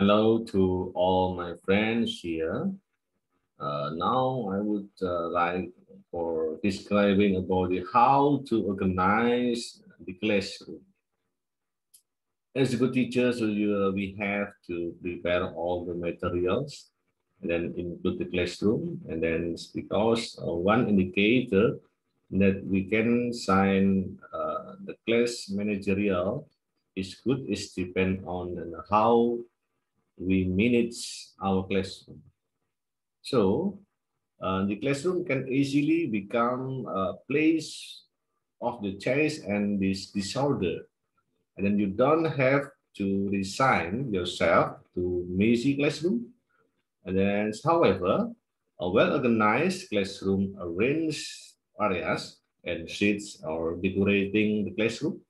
Hello to all my friends here. Uh, now I would uh, like for describing about the how to organize the classroom. As a good teacher, so you, uh, we have to prepare all the materials and then include the classroom. And then because uh, one indicator that we can sign uh, the class managerial is good is depend on how we manage our classroom. So uh, the classroom can easily become a place of the chase and this disorder. And then you don't have to resign yourself to messy classroom. And then, however, a well-organized classroom arranged areas and seats or decorating the classroom.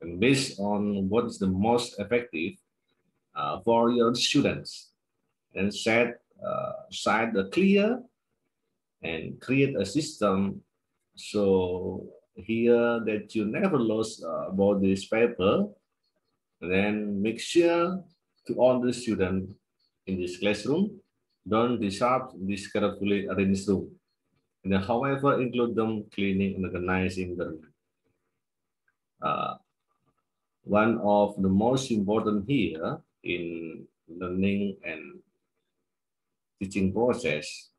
And based on what is the most effective uh, for your students and set uh, set a clear and create a system so here that you never lose uh, about this paper and then make sure to all the students in this classroom don't disrupt this carefully arranged room. And however include them cleaning and organizing the room. Uh, one of the most important here in learning and teaching process.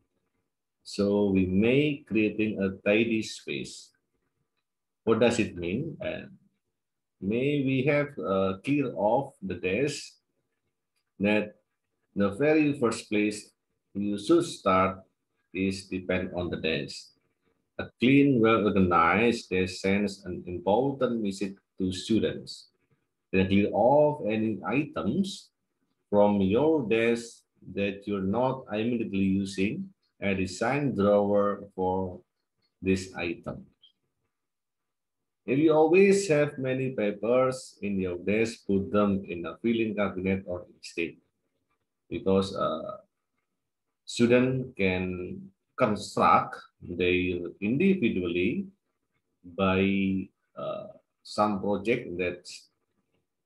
So we may creating a tidy space. What does it mean? And may we have uh, clear off the desk that the very first place you should start is depend on the desk. A clean, well-organized desk sends an important message to students then clear off any items from your desk that you're not immediately using and design drawer for this item. If you always have many papers in your desk, put them in a filing cabinet or instead because uh, student can construct their individually by uh, some project that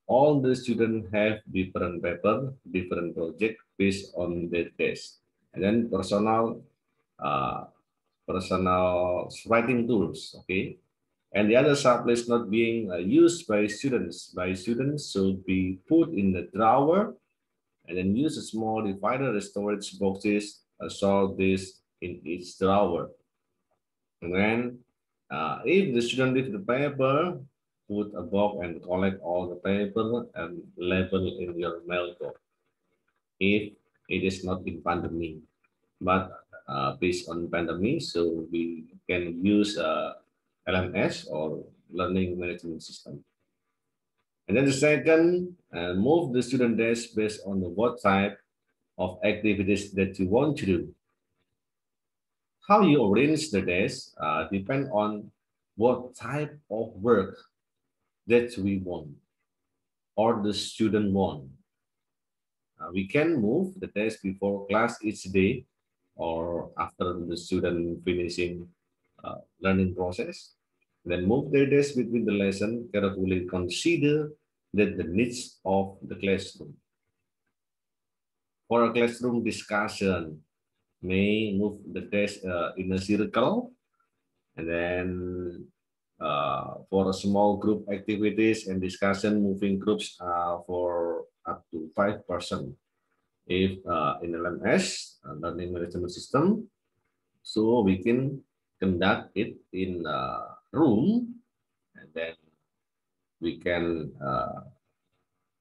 all the students have different paper, different project based on their test. And then personal, uh, personal writing tools, okay? And the other is not being uh, used by students. By students should be put in the drawer and then use a small divider storage boxes, uh, store this in each drawer. And then uh, if the student leave the paper, put a box and collect all the paper and label in your mailbox if it is not in pandemic. But uh, based on pandemic, so we can use uh, LMS or learning management system. And then the second, uh, move the student desk based on the what type of activities that you want to do. How you arrange the desk uh, depend on what type of work that we want or the student want. Uh, we can move the test before class each day or after the student finishing uh, learning process. Then move the desk between the lesson, carefully consider that the needs of the classroom. For a classroom discussion, may move the desk uh, in a circle and then uh, for small group activities and discussion, moving groups uh, for up to five person. If uh, in LMS, uh, learning management system, so we can conduct it in a room, and then we can uh,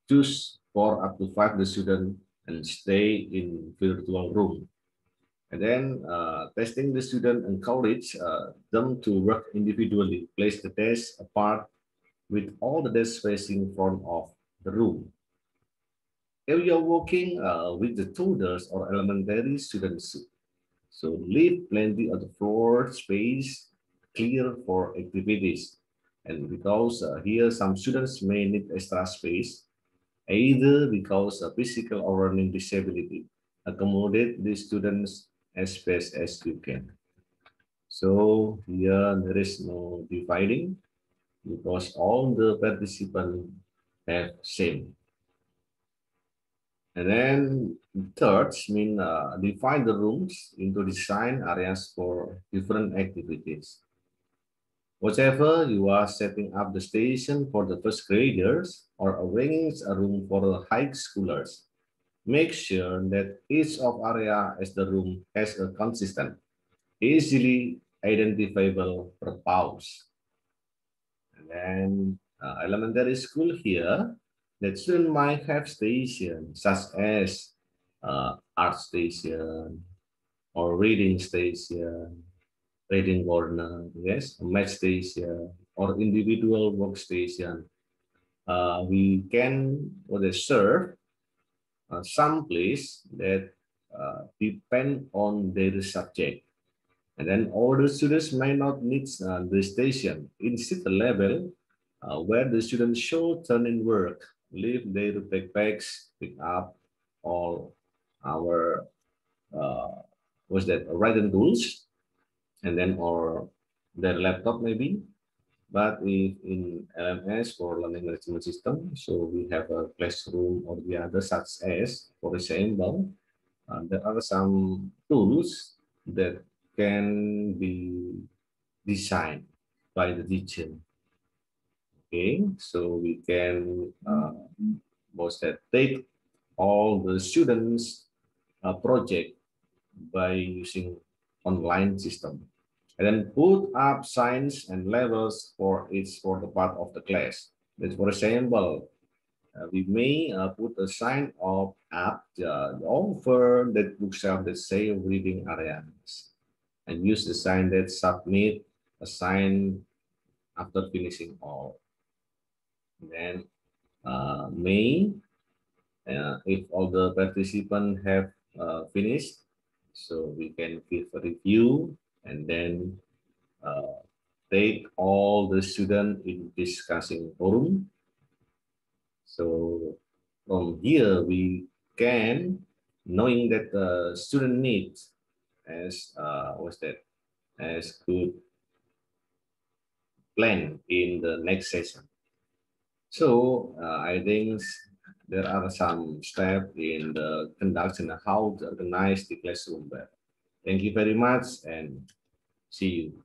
choose for up to five the student and stay in virtual room. And then uh, testing the student encourage uh, them to work individually, place the desk apart with all the desks facing front of the room. If you're working uh, with the tutors or elementary students, so leave plenty of the floor space clear for activities. And because uh, here some students may need extra space, either because of physical or learning disability, accommodate the students as best as you can. So here there is no dividing because all the participants have same. And then third, mean uh, divide the rooms into design areas for different activities. Whatever you are setting up the station for the first graders or arranging a room for the high schoolers, make sure that each of area as the room has a consistent, easily identifiable purpose. And then uh, elementary school here, the student might have stations such as uh, art station or reading station, reading corner, yes, math station or individual workstation. Uh, we can what they serve uh, some place that uh, depend on their subject. And then all the students may not need uh, the station. Instead, the level uh, where the students show turn in work, leave their backpacks, pick up all our, uh, what's that, writing tools, and then or their laptop maybe. But if in LMS for learning management system, so we have a classroom or the other such as, for example, uh, there are some tools that can be designed by the teacher. Okay, so we can uh, that take all the students uh, project by using online system and then put up signs and levels for each for the part of the class. That's for example, uh, we may uh, put a sign of up uh, over that bookshelf that say reading areas and use the sign that submit a sign after finishing all. And then uh, may, uh, if all the participants have uh, finished, so we can give a review and then uh, take all the student in discussing forum. So from here, we can, knowing that the student needs as, uh, what's that, as good plan in the next session. So uh, I think there are some steps in the conduct and how to organize the classroom better. Thank you very much and see you.